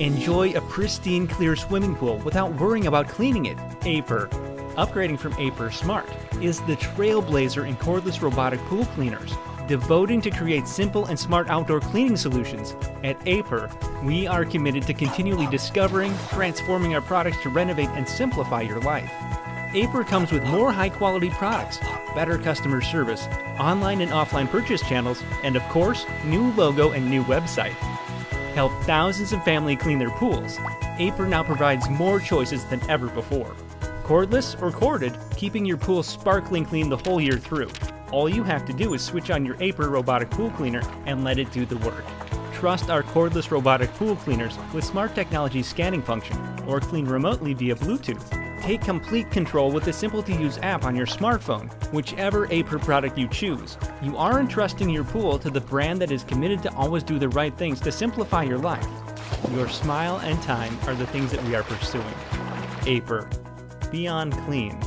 Enjoy a pristine, clear swimming pool without worrying about cleaning it. Aiper. Upgrading from Aiper Smart is the trailblazer in cordless robotic pool cleaners, devoting to create simple and smart outdoor cleaning solutions. At Aiper, we are committed to continually discovering, transforming our products to renovate and simplify your life. Aiper comes with more high quality products, better customer service, online and offline purchase channels, and of course, new logo and new website. Help thousands of families clean their pools. Aiper now provides more choices than ever before. Cordless or corded, keeping your pool sparkling clean the whole year through. All you have to do is switch on your Aiper robotic pool cleaner and let it do the work. Trust our cordless robotic pool cleaners with smart technology scanning function or clean remotely via Bluetooth. Take complete control with the simple to use app on your smartphone, whichever Aiper product you choose. You are entrusting your pool to the brand that is committed to always do the right things to simplify your life. Your smile and time are the things that we are pursuing. Aiper. Beyond clean.